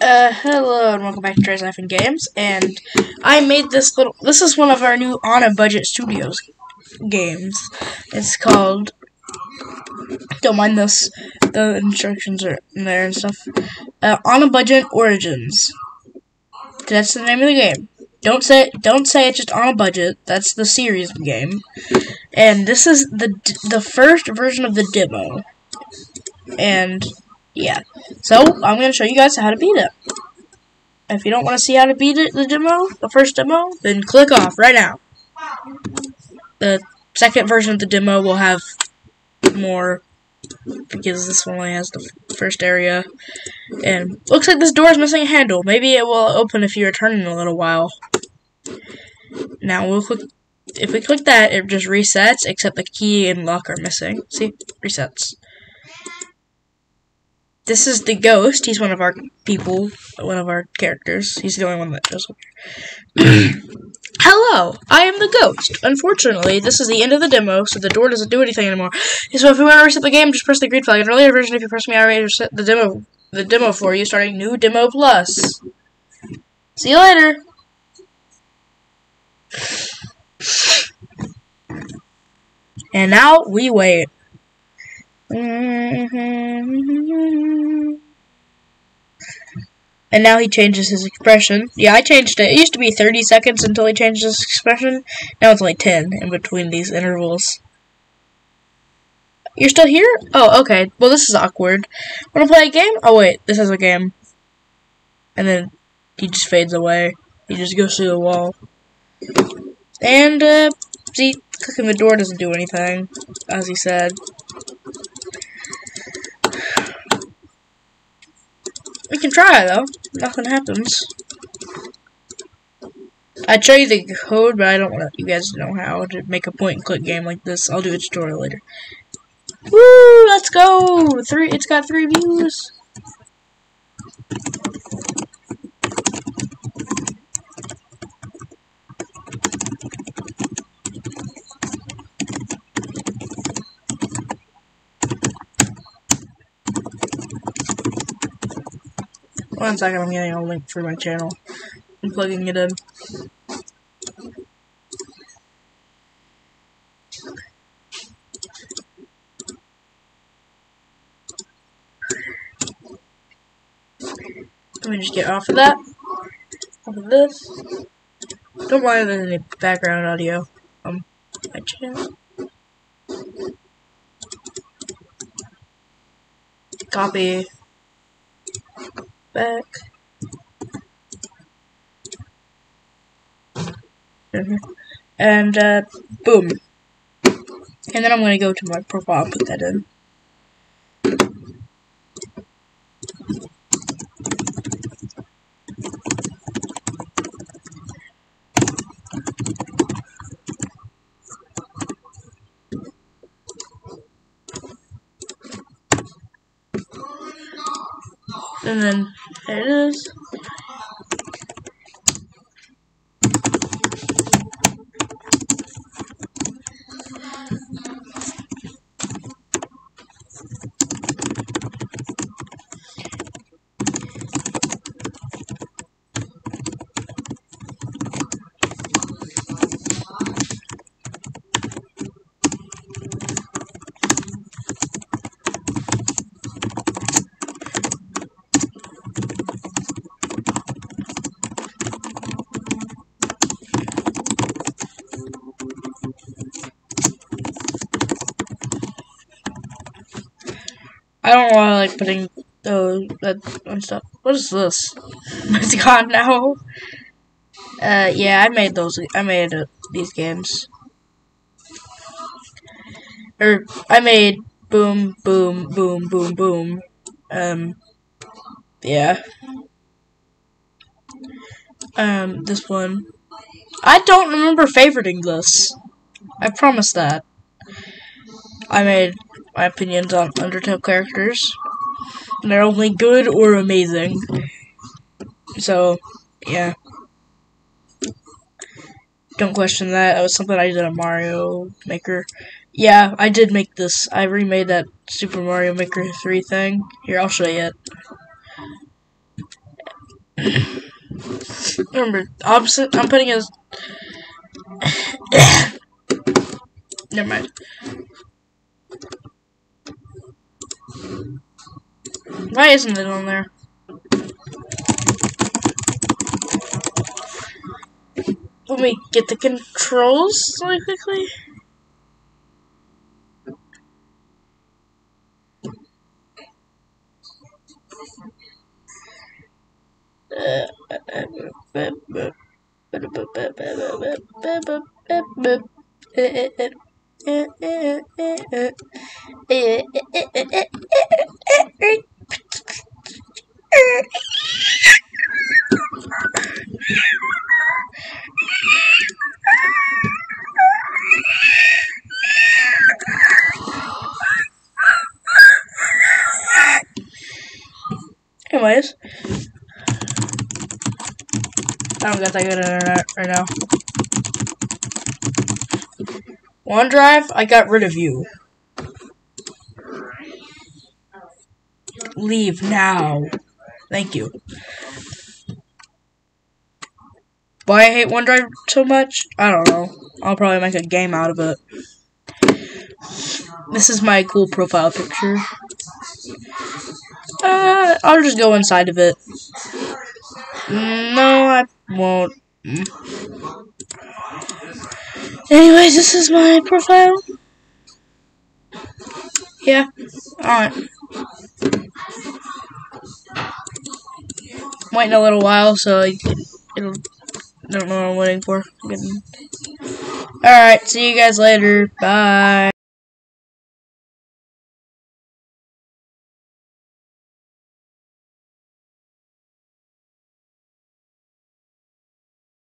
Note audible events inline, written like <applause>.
Uh, hello and welcome back to Trey's Life and Games, and I made this little, this is one of our new On a Budget Studios games. It's called, don't mind this, the instructions are in there and stuff, uh, On a Budget Origins. That's the name of the game. Don't say, don't say it's just on a budget, that's the series game. And this is the, the first version of the demo. And yeah. So, I'm going to show you guys how to beat it. If you don't want to see how to beat it, the demo, the first demo, then click off right now. The second version of the demo will have more, because this one only has the first area. And looks like this door is missing a handle. Maybe it will open if you return in a little while. Now, we'll click, if we click that, it just resets, except the key and lock are missing. See? Resets. This is the ghost. He's one of our people, one of our characters. He's the only one that does. <clears throat> Hello, I am the ghost. Unfortunately, this is the end of the demo, so the door doesn't do anything anymore. So if you want to reset the game, just press the green flag. In earlier version, if you press me, I already reset the demo, the demo for you, starting new demo plus. See you later. And now we wait. Mm-hmm. And now he changes his expression. Yeah, I changed it. It used to be 30 seconds until he changed his expression. Now it's only 10 in between these intervals. You're still here? Oh, okay. Well, this is awkward. Wanna play a game? Oh, wait. This is a game. And then he just fades away. He just goes through the wall. And, uh, see, clicking the door doesn't do anything, as he said. We can try, though. Nothing happens. I'd show you the code, but I don't want you guys to know how to make a point-and-click game like this. I'll do a tutorial later. Woo! Let's go! Three. It's got three views. One second, I'm getting a link for my channel. I'm plugging it in. Let me just get off of that. Off of this. Don't mind there's any background audio on my channel. Copy. Back. Mm-hmm. And, uh, boom. And then I'm gonna go to my profile and put that in. And then there it is. I don't want to like putting those that stuff. What is this? <laughs> It's gone now. Uh, yeah, I made those. I made uh, these games. Or I made boom, boom, boom, boom, boom. Um, yeah. Um, this one. I don't remember favoriting this. I promise that. I made my opinions on Undertale characters. They're only good or amazing. So, yeah. Don't question that. It was something I did on Mario Maker. Yeah, I did make this. I remade that Super Mario Maker 3 thing. Here, I'll show you it. <coughs> Remember, opposite. I'm putting as. <coughs> <coughs> Never mind. Why isn't it on there? Let me get the controls really quickly. Anyways, I don't got that good internet right now. OneDrive, I got rid of you. Leave now. Thank you. Why I hate OneDrive so much? I don't know. I'll probably make a game out of it. This is my cool profile picture. Uh, I'll just go inside of it. No, I won't. Anyways, this is my profile. Yeah. Alright. Waiting a little while, so it'll. I don't know what I'm waiting for. Alright, see you guys later. Bye.